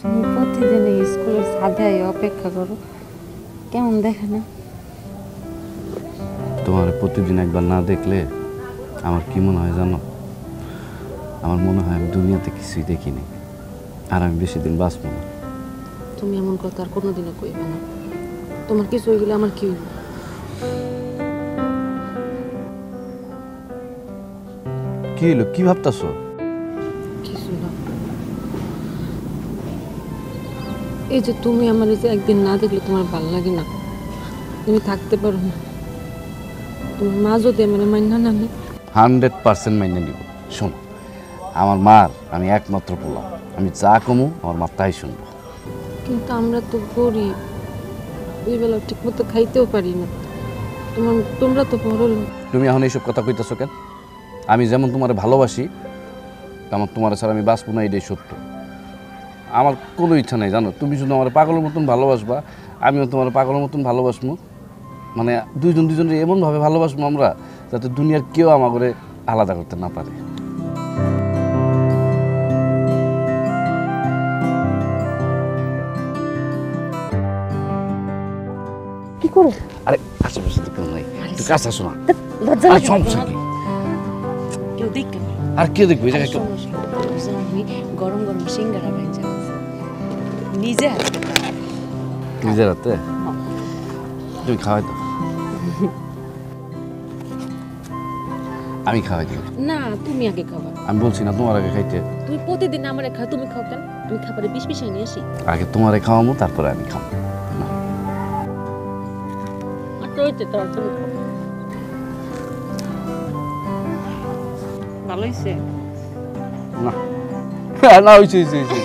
তুমি প্রতিদিন এই স্কুলের ছাদে অপেক্ষা করো কেমন দেখে না তোমার প্রতিদিন একবার না দেখলে আমার কি মনে হয় জানো আমার মনে হয় আমি দুনিয়াতে কিছুই দেখিনি আর আমি বেশি দিন বাঁচবো না তুমি এমন কথা আর কোনোদিনও কইবে না তোমার কিছু হয়ে গেলে আমার কি হইব কি হলো কি ভাবতাছো কিছু না এই যে তুমি আমার যে একদিন না দেখলে তোমার ভালো লাগে না। তুমি থাকতে পারো না। তোমার মা যদি আমার মান্য না নেয়। হান্ড্রেড পার্সেন্ট মাইনে নিব। শোনো আমার মার আমি একমাত্র পোলা। আমি যা কমু আমার মা তাই শুনব। কিন্তু আমরা তো গরিব। দুই বেলা ঠিক মতো খাইতেও পারি না। তোমার তোমরা তো বড় লোক। তুমি এখন এইসব কথা কইতেছো কেন? আমি যেমন তোমার ভালোবাসি তেমন তোমার ছাড়া আমি বাঁচবো না এটাই সত্য। আমার কোনো ইচ্ছা নেই জানো? তুমি শুধু আমার পাগলের মতন ভালোবাসবা আমিও তোমার পাগলের মতন ভালোবাসবো মানে দুইজন দুজনের এমনভাবে ভালোবাসবো আমরা যাতে দুনিয়ার কেউ আমার করে আলাদা করতে না পারে। কি করো আরে আশেপাশে তো কেউ নাই। একটু কাছে আসো না। আর সমস্যা কি? কেউ দেখবে আর কে দেখবে? গরম গরম সিঙ্গারা ভেজা। নিজে হাতে। নিজের হাতে? তুমি খাওয়াই তো আমি খাওয়াই দিই। না তুমি আগে খাবা আমি বলছি না তোমার আগে খাইতে। তুমি প্রতিদিন আমার খাও তুমি খাও কেন? আমি খাবারে বিষ বিষ নিয়ে আসি। আগে তোমারে খাওয়াবো তারপরে আমি খাব। তুমি ভালো হয়েছে না। না হয়েছে হয়েছে হয়েছে